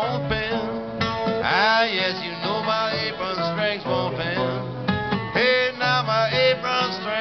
won't. Ah, yes, you know my apron strings won't bend. Hey, now my apron strings.